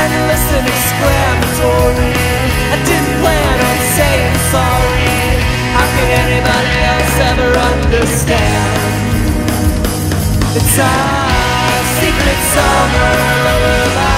And I didn't plan on saying sorry How anybody else ever understand It's our secret summer lullaby